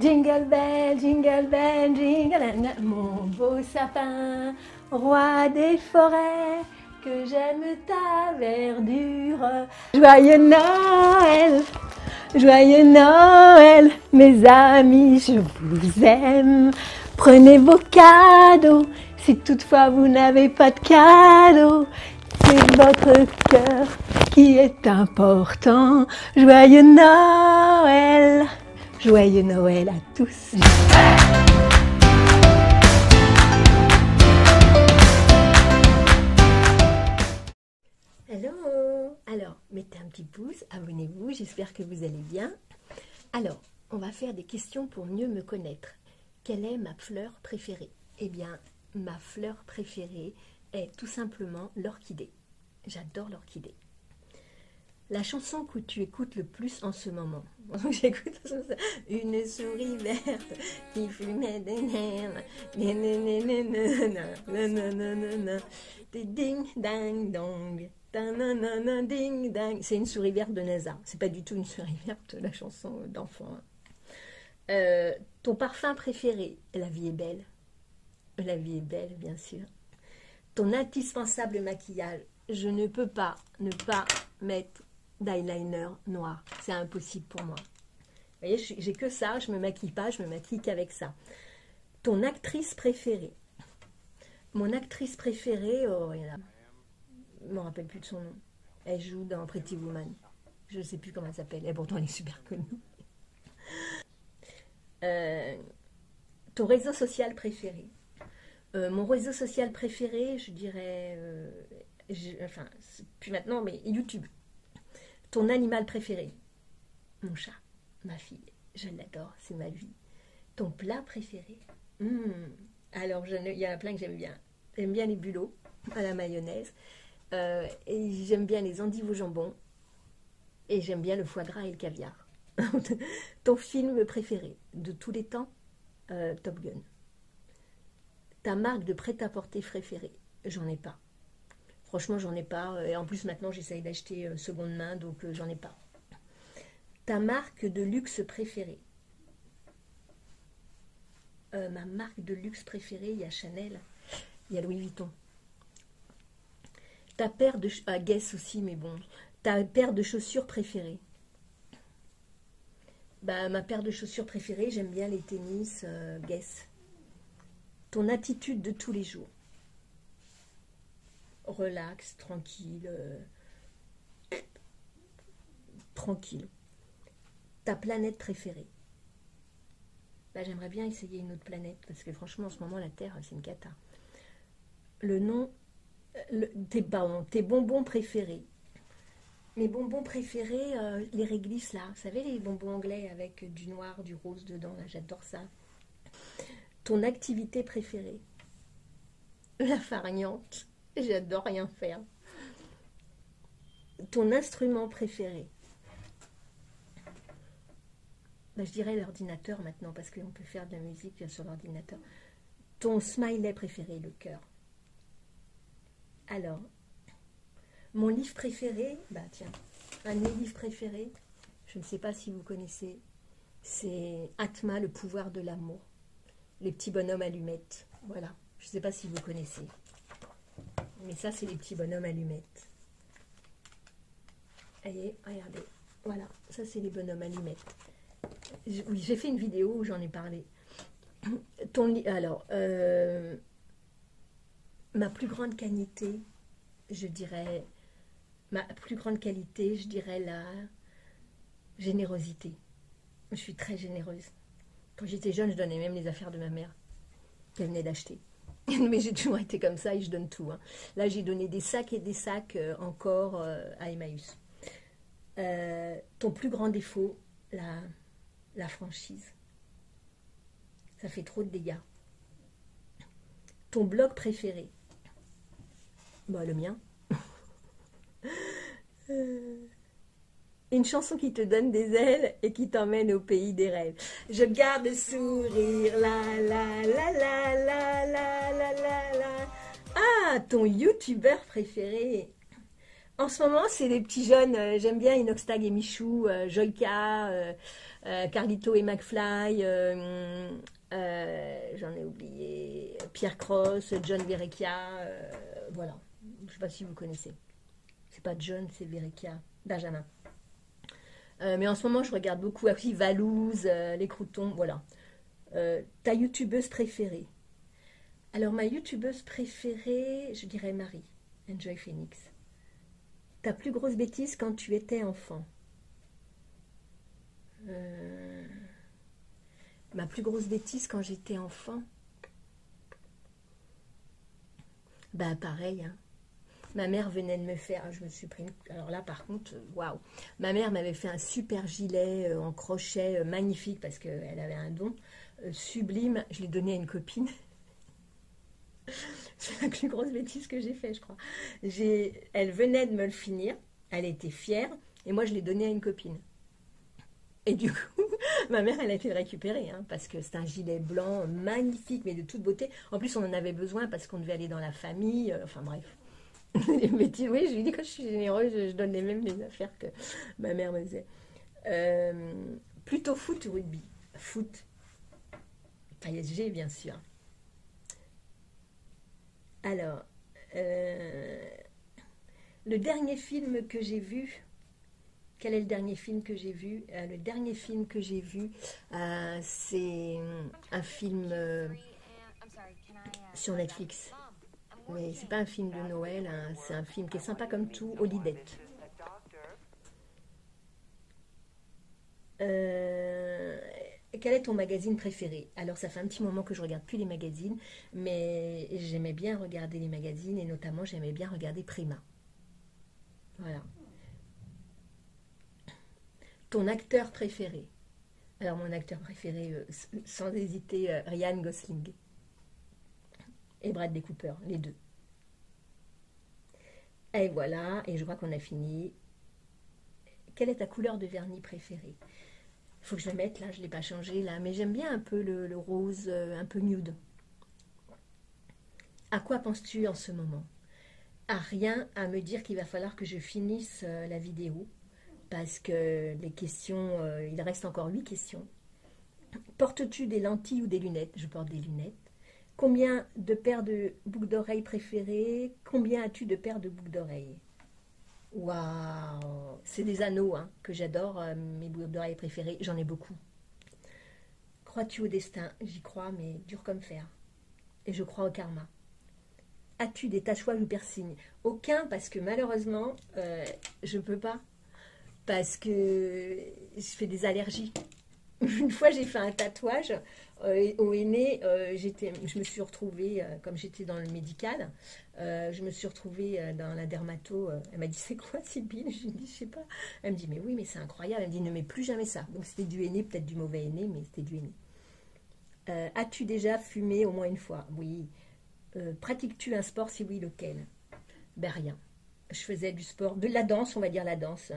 Jingle bell, jingle bell, jingle mon beau sapin, roi des forêts, que j'aime ta verdure. Joyeux Noël, joyeux Noël, mes amis, je vous aime. Prenez vos cadeaux, si toutefois vous n'avez pas de cadeaux. C'est votre cœur qui est important. Joyeux Noël, joyeux Noël à tous. Hello Alors, mettez un petit pouce, abonnez-vous, j'espère que vous allez bien. Alors, on va faire des questions pour mieux me connaître. Quelle est ma fleur préférée? Eh bien, ma fleur préférée est tout simplement l'orchidée. J'adore l'orchidée. La chanson que tu écoutes le plus en ce moment. J'écoute une souris verte qui fumait des nerfs. Ding dang dong. Ding dang. C'est une souris verte de NASA. C'est pas du tout une souris verte, la chanson d'enfant. Hein. Euh, ton parfum préféré La vie est belle. La vie est belle, bien sûr. Ton indispensable maquillage. Je ne peux pas ne pas mettre d'eyeliner noir. C'est impossible pour moi. Vous voyez, j'ai que ça, je me maquille pas, je me maquille qu'avec ça. Ton actrice préférée. Mon actrice préférée, oh, il y en a. Je ne me rappelle plus de son nom. Elle joue dans Pretty Woman. Je ne sais plus comment elle s'appelle. Et pourtant, elle est super connue. Euh, ton réseau social préféré. Euh, mon réseau social préféré, je dirais, euh, enfin, puis maintenant, mais YouTube. Ton animal préféré Mon chat, ma fille, je l'adore, c'est ma vie. Ton plat préféré hmm. Alors, il y a plein que j'aime bien. J'aime bien les bulots à la mayonnaise. Euh, j'aime bien les endives au jambon. Et j'aime bien le foie gras et le caviar. Ton film préféré de tous les temps euh, Top Gun. Ta marque de prêt-à-porter préférée J'en ai pas. Franchement, j'en ai pas. Et en plus, maintenant, j'essaye d'acheter euh, seconde main, donc euh, j'en ai pas. Ta marque de luxe préférée? Euh, Ma marque de luxe préférée, il y a Chanel, il y a Louis Vuitton. Ta paire de... Ah, Guess aussi, mais bon. Ta paire de chaussures préférée? Bah, Ma paire de chaussures préférée, j'aime bien les tennis Guess. Ton attitude de tous les jours? Relax, tranquille. Euh, tranquille. Ta planète préférée J'aimerais bien essayer une autre planète, parce que franchement, en ce moment, la Terre, c'est une cata. Le nom, euh, tes, tes, bonbons préférés. Mes bonbons préférés, euh, les réglisses là. Vous savez, les bonbons anglais avec du noir, du rose dedans, là, j'adore ça. Ton activité préférée La farniente. J'adore rien faire. Ton instrument préféré? Bah, Je dirais l'ordinateur maintenant, parce qu'on peut faire de la musique sur l'ordinateur. Ton smiley préféré, le cœur? Alors, mon livre préféré, bah tiens, un de mes livres préférés, je ne sais pas si vous connaissez, c'est Atma, le pouvoir de l'amour. Les petits bonhommes allumettes. Voilà, je ne sais pas si vous connaissez. Mais ça, c'est les petits bonhommes allumettes. Allez, regardez. Voilà, ça, c'est les bonhommes allumettes. Oui, j'ai fait une vidéo où j'en ai parlé. Ton, alors, euh, ma plus grande qualité, je dirais, ma plus grande qualité, je dirais la générosité. Je suis très généreuse. Quand j'étais jeune, je donnais même les affaires de ma mère qu'elle venait d'acheter. Mais j'ai toujours été comme ça et je donne tout. Hein. Là, j'ai donné des sacs et des sacs euh, encore euh, à Emmaüs. Euh, ton plus grand défaut, la, la franchise. Ça fait trop de dégâts. Ton blog préféré Bah, le mien. Une chanson qui te donne des ailes et qui t'emmène au pays des rêves. Je garde le sourire. Ah, ton youtubeur préféré en ce moment, c'est des petits jeunes. euh, J'aime bien Inoxtag et Michou, euh, Joyka, euh, euh, Carlito et McFly. J'en ai oublié. Pierre Cross, John Verrecchia. voilà. Je ne sais pas si vous connaissez. C'est pas John, c'est Verrecchia. Benjamin. Euh, mais en ce moment, je regarde beaucoup aussi Valouz, euh, Les Croutons, voilà. Euh, ta youtubeuse préférée Alors, ma youtubeuse préférée, je dirais Marie, Enjoy Phoenix. Ta plus grosse bêtise quand tu étais enfant? Euh, Ma plus grosse bêtise quand j'étais enfant? Bah, pareil, hein. Ma mère venait de me faire, je me suis. Alors là, par contre, waouh Ma mère m'avait fait un super gilet euh, en crochet euh, magnifique parce qu'elle avait un don euh, sublime. Je l'ai donné à une copine. C'est la plus grosse bêtise que j'ai fait, je crois. Elle venait de me le finir, elle était fière, et moi je l'ai donné à une copine. Et du coup, ma mère, elle a été le récupérer, hein, parce que c'est un gilet blanc magnifique, mais de toute beauté. En plus, on en avait besoin parce qu'on devait aller dans la famille. enfin bref. Oui, je lui dis quand je suis généreuse, je, donne les mêmes affaires que ma mère me faisait. Euh, plutôt foot ou rugby? Foot. PSG, bien sûr. Alors, euh, le dernier film que j'ai vu, quel est le dernier film que j'ai vu? Euh, Le dernier film que j'ai vu, euh, c'est un film sur Netflix. Mais c'est pas un film de Noël, hein, c'est un film qui est sympa comme tout, Holiday. Euh, quel est ton magazine préféré? Alors ça fait un petit moment que je regarde plus les magazines, mais j'aimais bien regarder les magazines et notamment j'aimais bien regarder Prima. Voilà. Ton acteur préféré? Alors mon acteur préféré, euh, sans hésiter, euh, Ryan Gosling et Bradley Cooper, les deux. Et voilà, et je crois qu'on a fini. Quelle est ta couleur de vernis préférée? Il faut que je la mette là, je ne l'ai pas changé là, mais j'aime bien un peu le, le rose, euh, un peu nude. À quoi penses-tu en ce moment? À rien, à me dire qu'il va falloir que je finisse euh, la vidéo, parce que les questions, euh, il reste encore huit questions. Portes-tu des lentilles ou des lunettes? Je porte des lunettes. Combien de paires de boucles d'oreilles préférées? Combien as-tu de paires de boucles d'oreilles? Waouh C'est des anneaux hein, que j'adore, euh, mes boucles d'oreilles préférées. J'en ai beaucoup. Crois-tu au destin? J'y crois, mais dur comme fer. Et je crois au karma. As-tu des tatouages ou piercings? Aucun, parce que malheureusement, euh, je ne peux pas. Parce que je fais des allergies. Une fois, j'ai fait un tatouage euh, au aîné. Euh, j'étais, je me suis retrouvée, euh, comme j'étais dans le médical, je me suis retrouvée dans la dermato. elle m'a dit C'est quoi, Sybille? Je lui dit Je sais pas. Elle me dit Mais oui, mais c'est incroyable. Elle me dit Ne mets plus jamais ça. Donc c'était du aîné, peut-être du mauvais aîné, mais c'était du aîné. As-tu déjà fumé au moins une fois? Oui. Pratiques-tu un sport? Si oui, lequel? Ben rien. Je faisais du sport, de la danse, on va dire la danse.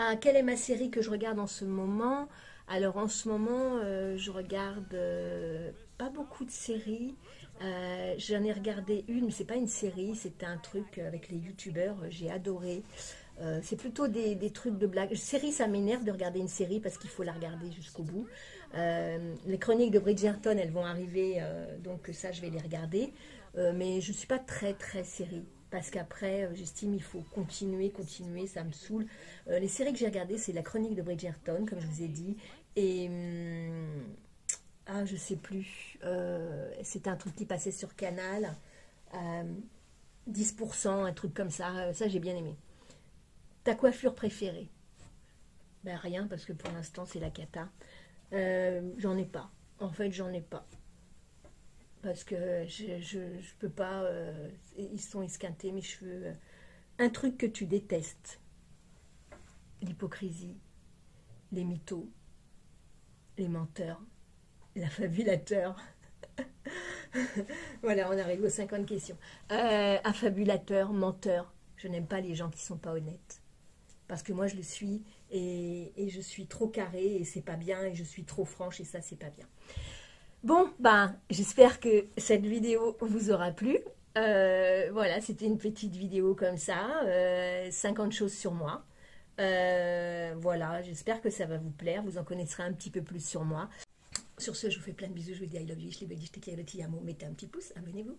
Ah, quelle est ma série que je regarde en ce moment? Alors en ce moment, euh, je regarde euh, pas beaucoup de séries. Euh, J'en ai regardé une, mais c'est pas une série, c'était un truc avec les youtubeurs. J'ai adoré. C'est plutôt des, trucs de blagues. Série, ça m'énerve de regarder une série parce qu'il faut la regarder jusqu'au bout. Les chroniques de Bridgerton, elles vont arriver, donc ça, je vais les regarder. Mais je suis pas très très série parce qu'après, euh, j'estime il faut continuer, continuer, ça me saoule. Euh, les séries que j'ai regardées, c'est la chronique de Bridgerton, comme je vous ai dit, et hum, ah, je sais plus. Euh, C'était un truc qui passait sur Canal, euh, 10%, un truc comme ça. Ça, j'ai bien aimé. Ta coiffure préférée? Ben rien, parce que pour l'instant, c'est la cata. J'en ai pas. En fait, j'en ai pas. Parce que je, je, je peux pas. euh, ils sont esquintés, mes cheveux. Un truc que tu détestes l'hypocrisie, les mythos, les menteurs, l'affabulateur. voilà, on arrive aux 50 questions. Euh, affabulateur, menteur. Je n'aime pas les gens qui sont pas honnêtes. Parce que moi, je le suis et, et je suis trop carrée et c'est pas bien et je suis trop franche et ça, c'est pas bien. Bon, ben, j'espère que cette vidéo vous aura plu. voilà, c'était une petite vidéo comme ça, 50 choses sur moi. voilà, j'espère que ça va vous plaire, vous en connaîtrez un petit peu plus sur moi. Sur ce, je vous fais plein de bisous, je vous dis I love you, je les dis, je te amo, mettez un petit pouce, abonnez-vous.